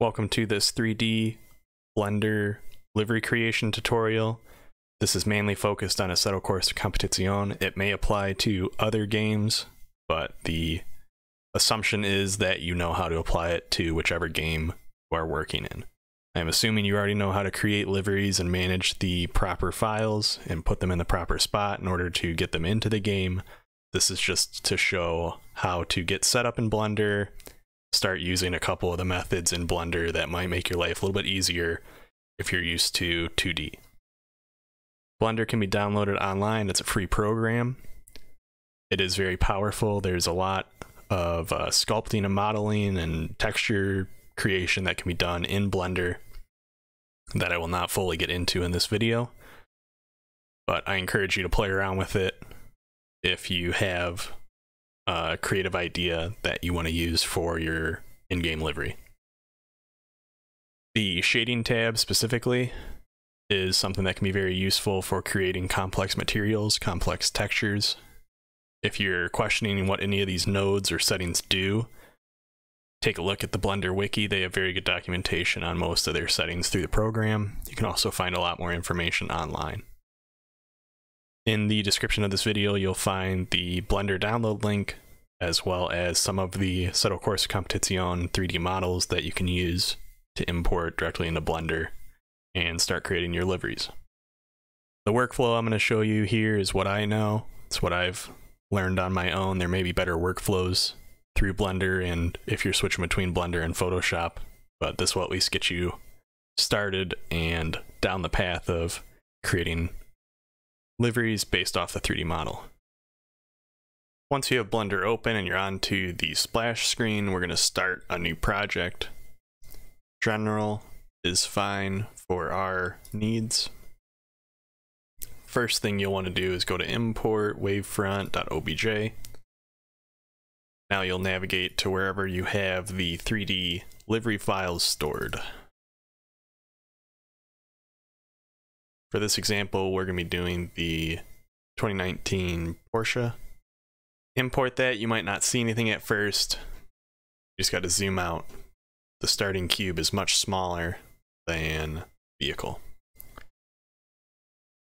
Welcome to this 3D Blender livery creation tutorial. This is mainly focused on Assetto Corsa Competizione. It may apply to other games, but the assumption is that you know how to apply it to whichever game you are working in. I'm assuming you already know how to create liveries and manage the proper files and put them in the proper spot in order to get them into the game. This is just to show how to get set up in Blender, start using a couple of the methods in Blender that might make your life a little bit easier if you're used to 2D. Blender can be downloaded online. It's a free program. It is very powerful. There's a lot of uh, sculpting and modeling and texture creation that can be done in Blender that I will not fully get into in this video. But I encourage you to play around with it if you have a creative idea that you want to use for your in-game livery. The shading tab specifically is something that can be very useful for creating complex materials, complex textures. If you're questioning what any of these nodes or settings do, take a look at the Blender wiki. They have very good documentation on most of their settings through the program. You can also find a lot more information online. In the description of this video, you'll find the Blender download link, as well as some of the Assetto Corsa Competizione 3D models that you can use to import directly into Blender and start creating your liveries. The workflow I'm going to show you here is what I know. It's what I've learned on my own. There may be better workflows through Blender and if you're switching between Blender and Photoshop, but this will at least get you started and down the path of creating liveries based off the 3D model. Once you have Blender open and you're onto the splash screen, we're going to start a new project. General is fine for our needs. First thing you'll want to do is go to import wavefront.obj. Now you'll navigate to wherever you have the 3D livery files stored. For this example, we're going to be doing the 2019 Porsche. Import that, you might not see anything at first. You just got to zoom out. The starting cube is much smaller than vehicle.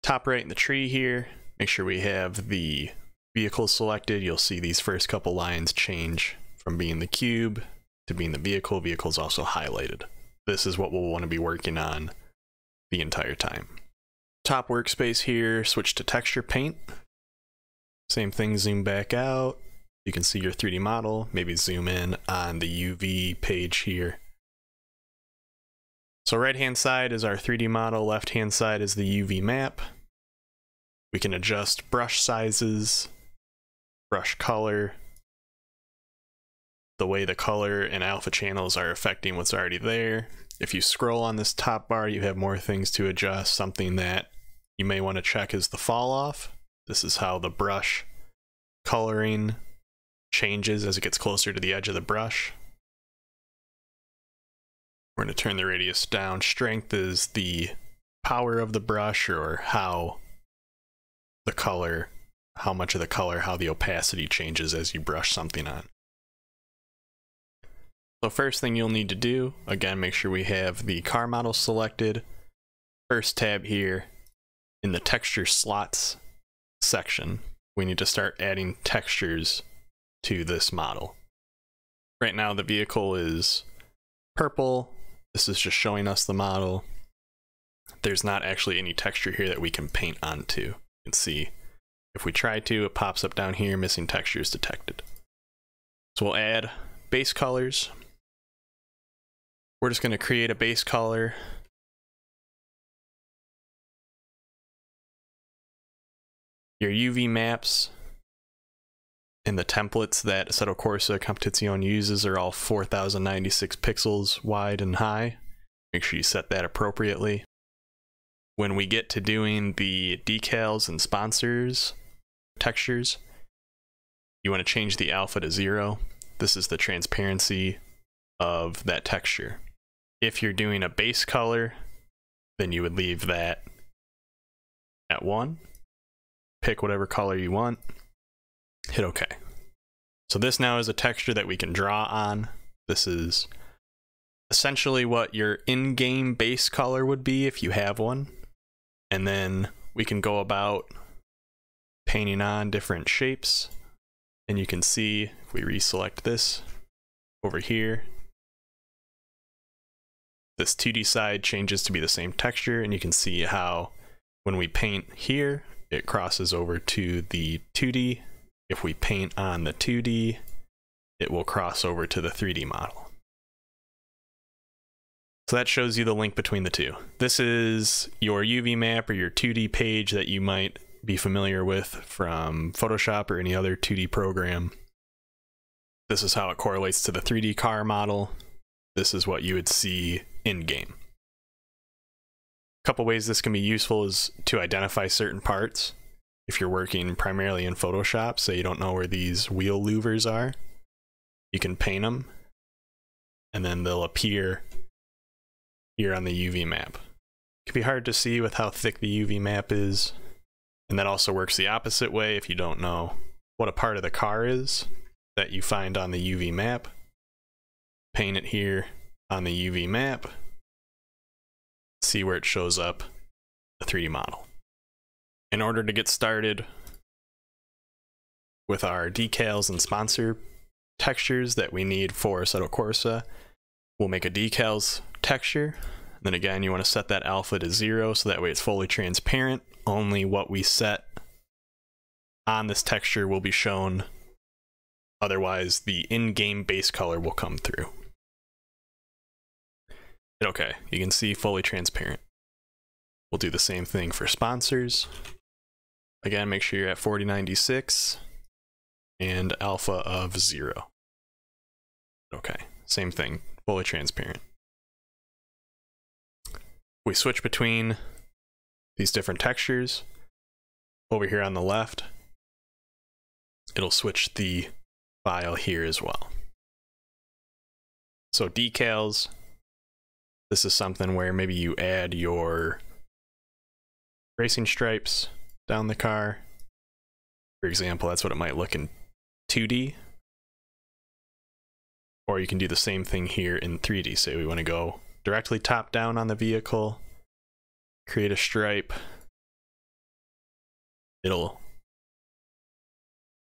Top right in the tree here, make sure we have the vehicle selected. You'll see these first couple lines change from being the cube to being the vehicle. Vehicle is also highlighted. This is what we'll want to be working on the entire time top workspace here, switch to texture paint. Same thing, zoom back out. You can see your 3D model, maybe zoom in on the UV page here. So right hand side is our 3D model, left hand side is the UV map. We can adjust brush sizes, brush color, the way the color and alpha channels are affecting what's already there. If you scroll on this top bar, you have more things to adjust, something that you may want to check is the fall off. This is how the brush coloring changes as it gets closer to the edge of the brush. We're going to turn the radius down. Strength is the power of the brush or how the color, how much of the color, how the opacity changes as you brush something on. So first thing you'll need to do, again, make sure we have the car model selected. First tab here, in the texture slots section, we need to start adding textures to this model. Right now the vehicle is purple. This is just showing us the model. There's not actually any texture here that we can paint onto. You can see if we try to, it pops up down here, missing textures detected. So we'll add base colors. We're just going to create a base color your UV maps and the templates that Assetto Corsa Competizione uses are all 4096 pixels wide and high. Make sure you set that appropriately. When we get to doing the decals and sponsors textures, you want to change the alpha to zero. This is the transparency of that texture. If you're doing a base color, then you would leave that at one pick whatever color you want, hit OK. So this now is a texture that we can draw on. This is essentially what your in-game base color would be if you have one. And then we can go about painting on different shapes. And you can see if we reselect this over here, this 2D side changes to be the same texture and you can see how when we paint here, it crosses over to the 2D. If we paint on the 2D, it will cross over to the 3D model. So that shows you the link between the two. This is your UV map or your 2D page that you might be familiar with from Photoshop or any other 2D program. This is how it correlates to the 3D car model. This is what you would see in game. Couple ways this can be useful is to identify certain parts. If you're working primarily in Photoshop, so you don't know where these wheel louvers are, you can paint them and then they'll appear here on the UV map. It can be hard to see with how thick the UV map is, and that also works the opposite way if you don't know what a part of the car is that you find on the UV map. Paint it here on the UV map, see where it shows up, the 3D model. In order to get started with our decals and sponsor textures that we need for Assetto Corsa, we'll make a decals texture. Then again, you want to set that alpha to zero so that way it's fully transparent. Only what we set on this texture will be shown. Otherwise, the in-game base color will come through. Okay, you can see fully transparent. We'll do the same thing for sponsors. Again, make sure you're at 4096 and alpha of zero. Okay, same thing, fully transparent we switch between these different textures over here on the left, it'll switch the file here as well. So decals, this is something where maybe you add your racing stripes down the car. For example, that's what it might look in 2D. Or you can do the same thing here in 3D. Say we want to go directly top down on the vehicle, create a stripe. It'll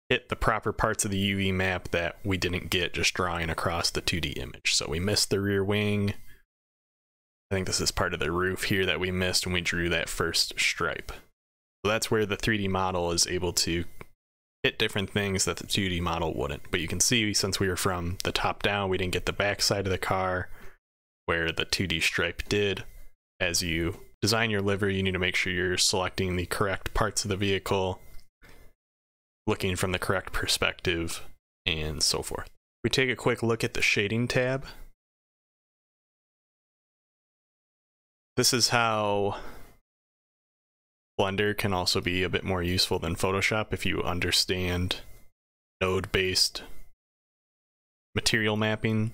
hit the proper parts of the UV map that we didn't get just drawing across the 2D image. So we missed the rear wing. I think this is part of the roof here that we missed when we drew that first stripe. So that's where the 3D model is able to hit different things that the 2D model wouldn't. But you can see since we were from the top down, we didn't get the back side of the car where the 2D stripe did. As you design your livery, you need to make sure you're selecting the correct parts of the vehicle, looking from the correct perspective, and so forth. We take a quick look at the shading tab. This is how Blender can also be a bit more useful than Photoshop if you understand node-based material mapping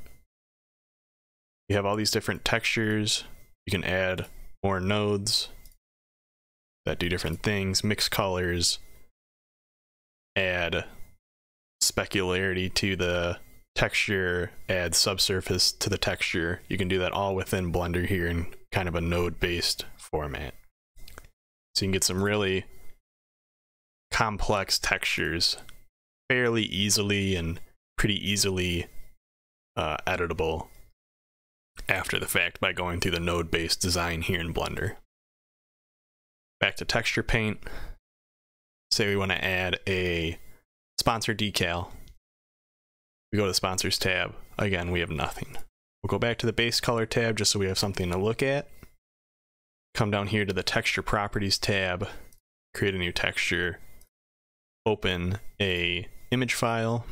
you have all these different textures. You can add more nodes that do different things, mix colors, add specularity to the texture, add subsurface to the texture. You can do that all within Blender here in kind of a node-based format. So you can get some really complex textures fairly easily and pretty easily uh, editable after the fact by going through the node-based design here in Blender. Back to texture paint. Say we want to add a sponsor decal. We go to the sponsors tab. Again, we have nothing. We'll go back to the base color tab just so we have something to look at. Come down here to the texture properties tab, create a new texture, open a image file,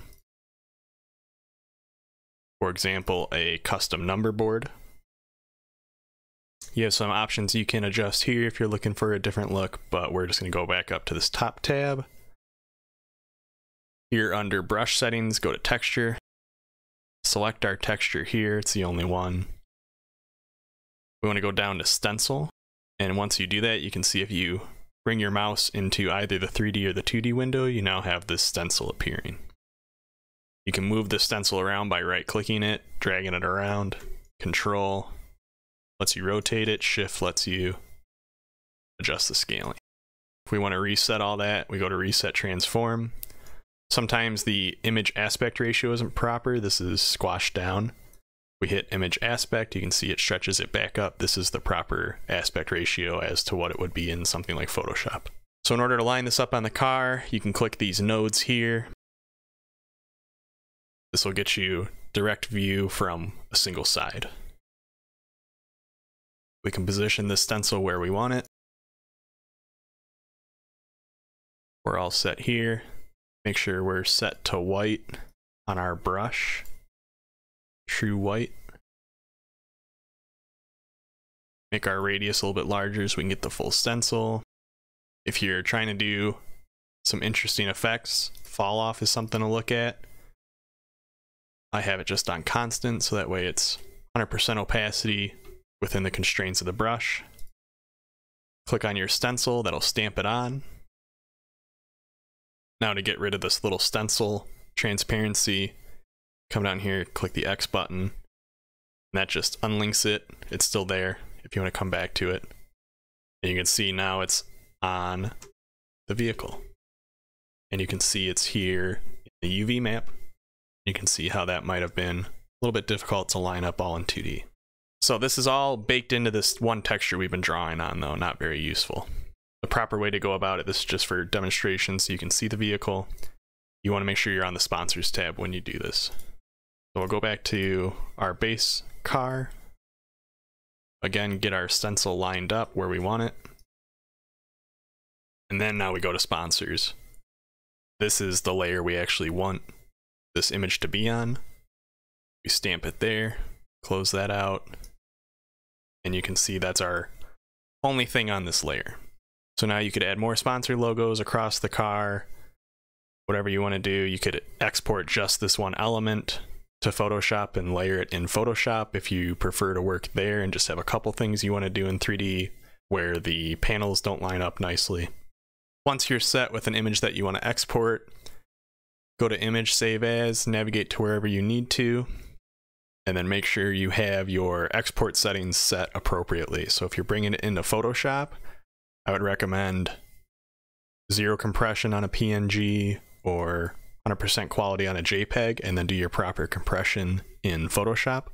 for example, a custom number board. You have some options you can adjust here if you're looking for a different look, but we're just going to go back up to this top tab. Here under brush settings, go to texture. Select our texture here, it's the only one. We want to go down to stencil, and once you do that, you can see if you bring your mouse into either the 3D or the 2D window, you now have this stencil appearing. You can move the stencil around by right clicking it, dragging it around. control lets you rotate it, shift lets you adjust the scaling. If we want to reset all that, we go to reset transform. Sometimes the image aspect ratio isn't proper. This is squashed down. We hit image aspect, you can see it stretches it back up. This is the proper aspect ratio as to what it would be in something like Photoshop. So in order to line this up on the car, you can click these nodes here. This will get you direct view from a single side. We can position this stencil where we want it. We're all set here. Make sure we're set to white on our brush. True white. Make our radius a little bit larger so we can get the full stencil. If you're trying to do some interesting effects, fall off is something to look at. I have it just on constant so that way it's 100% opacity within the constraints of the brush. Click on your stencil, that'll stamp it on. Now to get rid of this little stencil transparency, come down here, click the X button, and that just unlinks it. It's still there if you want to come back to it. And you can see now it's on the vehicle. And you can see it's here in the UV map. You can see how that might have been a little bit difficult to line up all in 2D. So this is all baked into this one texture we've been drawing on though, not very useful the proper way to go about it. This is just for demonstration so you can see the vehicle. You want to make sure you're on the sponsors tab when you do this. So we'll go back to our base car. Again, get our stencil lined up where we want it. And then now we go to sponsors. This is the layer we actually want this image to be on. We stamp it there, close that out, and you can see that's our only thing on this layer. So now you could add more sponsor logos across the car, whatever you want to do. You could export just this one element to Photoshop and layer it in Photoshop if you prefer to work there and just have a couple things you want to do in 3D where the panels don't line up nicely. Once you're set with an image that you want to export, go to image, save as, navigate to wherever you need to, and then make sure you have your export settings set appropriately. So if you're bringing it into Photoshop, I would recommend zero compression on a PNG or 100% quality on a JPEG and then do your proper compression in Photoshop.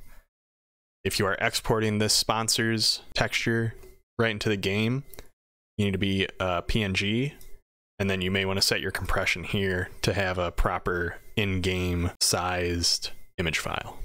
If you are exporting this sponsor's texture right into the game, you need to be a PNG and then you may want to set your compression here to have a proper in-game sized image file.